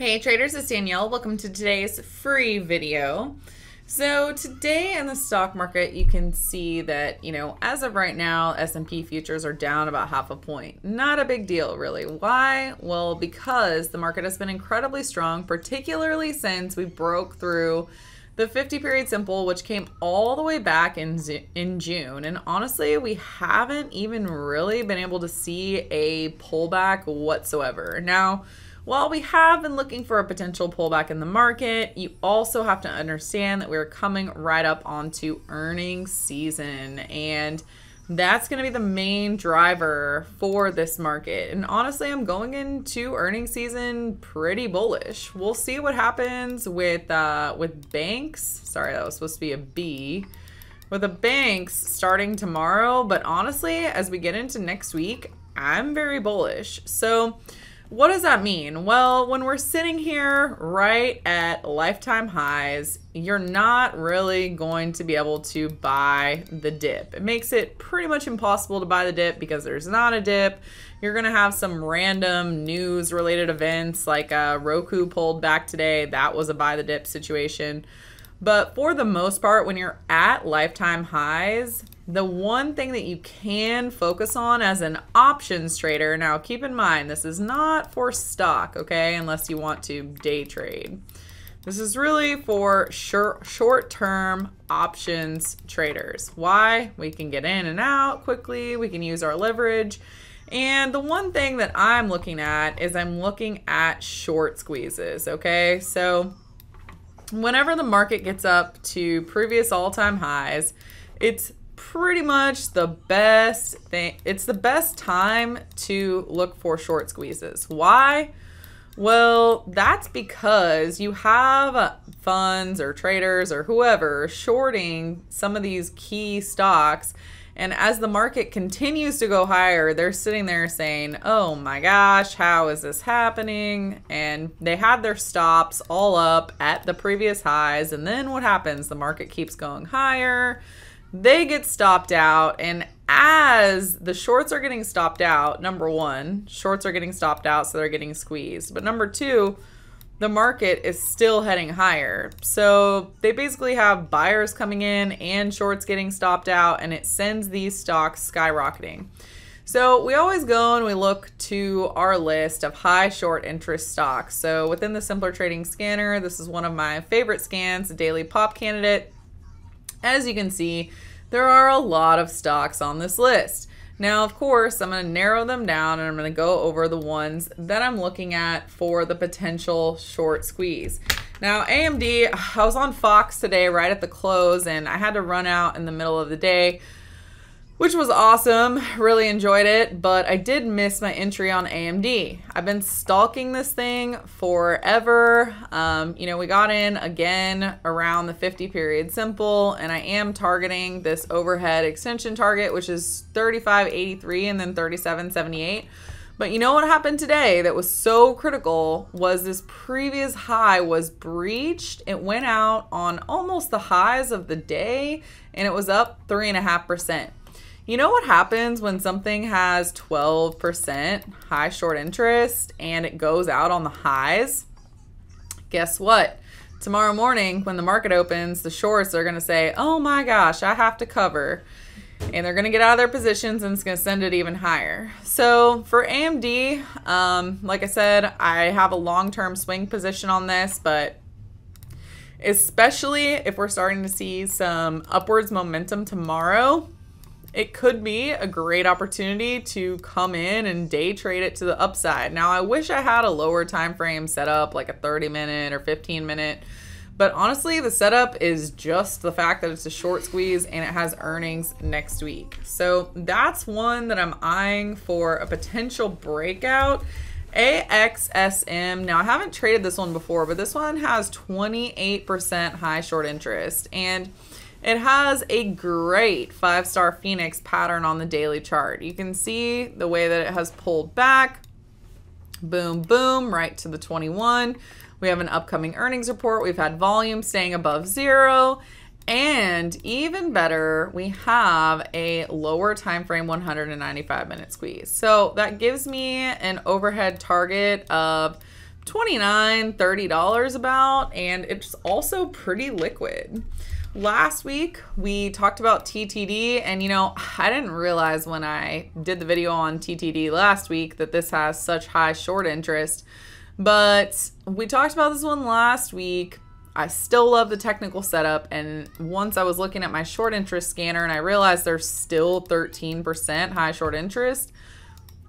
Hey traders, it's Danielle. Welcome to today's free video. So today in the stock market, you can see that, you know, as of right now, S&P futures are down about half a point. Not a big deal, really. Why? Well, because the market has been incredibly strong, particularly since we broke through the 50 period simple, which came all the way back in, in June. And honestly, we haven't even really been able to see a pullback whatsoever. Now, while we have been looking for a potential pullback in the market, you also have to understand that we're coming right up onto earnings season. And that's going to be the main driver for this market. And honestly, I'm going into earnings season pretty bullish. We'll see what happens with uh, with banks. Sorry, that was supposed to be a B. With the banks starting tomorrow, but honestly, as we get into next week, I'm very bullish. So what does that mean? Well, when we're sitting here right at lifetime highs, you're not really going to be able to buy the dip. It makes it pretty much impossible to buy the dip because there's not a dip. You're going to have some random news related events like uh, Roku pulled back today. That was a buy the dip situation. But for the most part, when you're at lifetime highs, the one thing that you can focus on as an options trader, now keep in mind, this is not for stock, okay, unless you want to day trade. This is really for short term options traders. Why? We can get in and out quickly, we can use our leverage. And the one thing that I'm looking at is I'm looking at short squeezes, okay? So whenever the market gets up to previous all-time highs, it's pretty much the best thing. It's the best time to look for short squeezes. Why? Well, that's because you have uh, funds or traders or whoever shorting some of these key stocks and as the market continues to go higher, they're sitting there saying, oh my gosh, how is this happening? And they had their stops all up at the previous highs. And then what happens? The market keeps going higher. They get stopped out. And as the shorts are getting stopped out, number one, shorts are getting stopped out, so they're getting squeezed. But number two, the market is still heading higher. So they basically have buyers coming in and shorts getting stopped out, and it sends these stocks skyrocketing. So we always go and we look to our list of high short interest stocks. So within the Simpler Trading Scanner, this is one of my favorite scans, Daily Pop Candidate. As you can see, there are a lot of stocks on this list. Now, of course, I'm going to narrow them down and I'm going to go over the ones that I'm looking at for the potential short squeeze. Now, AMD, I was on Fox today right at the close and I had to run out in the middle of the day which was awesome. Really enjoyed it, but I did miss my entry on AMD. I've been stalking this thing forever. Um, you know, we got in again around the 50 period simple, and I am targeting this overhead extension target, which is 3583 and then 3778. But you know what happened today that was so critical was this previous high was breached. It went out on almost the highs of the day and it was up three and a half percent. You know what happens when something has 12% high short interest and it goes out on the highs? Guess what? Tomorrow morning, when the market opens, the shorts are going to say, oh my gosh, I have to cover. And they're going to get out of their positions and it's going to send it even higher. So for AMD, um, like I said, I have a long term swing position on this, but especially if we're starting to see some upwards momentum tomorrow, it could be a great opportunity to come in and day trade it to the upside. Now, I wish I had a lower time frame set up, like a 30 minute or 15 minute. But honestly, the setup is just the fact that it's a short squeeze and it has earnings next week. So that's one that I'm eyeing for a potential breakout. AXSM. Now, I haven't traded this one before, but this one has 28% high short interest. And it has a great five star Phoenix pattern on the daily chart. You can see the way that it has pulled back. Boom, boom, right to the 21. We have an upcoming earnings report. We've had volume staying above zero. And even better, we have a lower time frame 195 minute squeeze. So that gives me an overhead target of 29 $30 about, and it's also pretty liquid. Last week, we talked about TTD, and you know, I didn't realize when I did the video on TTD last week that this has such high short interest. But we talked about this one last week. I still love the technical setup, and once I was looking at my short interest scanner and I realized there's still 13% high short interest,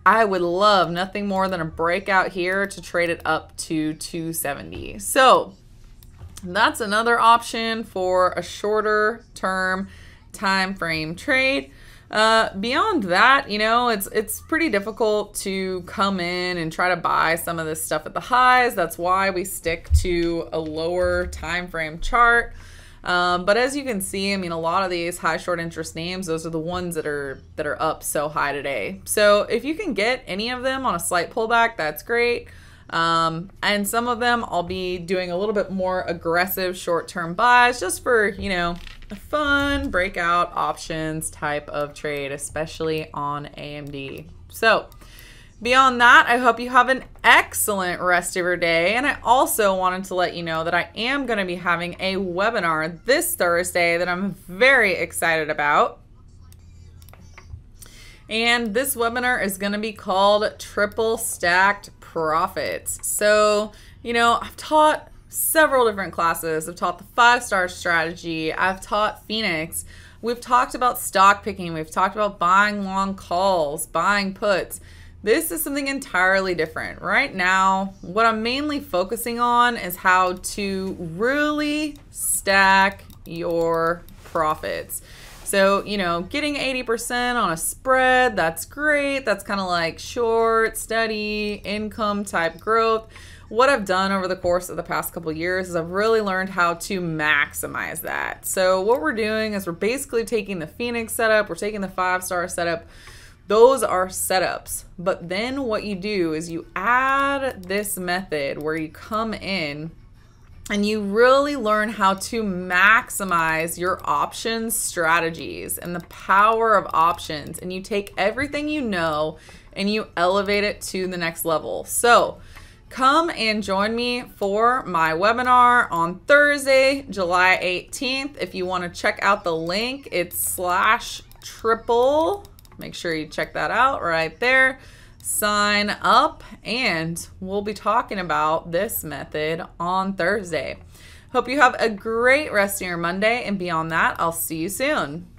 I would love nothing more than a breakout here to trade it up to 270. So that's another option for a shorter term time frame trade. Uh, beyond that, you know, it's it's pretty difficult to come in and try to buy some of this stuff at the highs. That's why we stick to a lower time frame chart. Um, but as you can see, I mean, a lot of these high short interest names, those are the ones that are that are up so high today. So if you can get any of them on a slight pullback, that's great. Um, and some of them I'll be doing a little bit more aggressive short-term buys just for, you know, a fun breakout options type of trade, especially on AMD. So beyond that, I hope you have an excellent rest of your day. And I also wanted to let you know that I am going to be having a webinar this Thursday that I'm very excited about. And this webinar is going to be called Triple Stacked profits. So, you know, I've taught several different classes. I've taught the five star strategy, I've taught Phoenix. We've talked about stock picking, we've talked about buying long calls, buying puts. This is something entirely different. Right now, what I'm mainly focusing on is how to really stack your profits. So, you know, getting 80% on a spread, that's great. That's kind of like short, steady income type growth. What I've done over the course of the past couple years is I've really learned how to maximize that. So, what we're doing is we're basically taking the Phoenix setup, we're taking the five star setup. Those are setups. But then what you do is you add this method where you come in and you really learn how to maximize your options strategies and the power of options. And you take everything you know and you elevate it to the next level. So come and join me for my webinar on thursday july 18th if you want to check out the link it's slash triple make sure you check that out right there sign up and we'll be talking about this method on Thursday. Hope you have a great rest of your Monday and beyond that, I'll see you soon.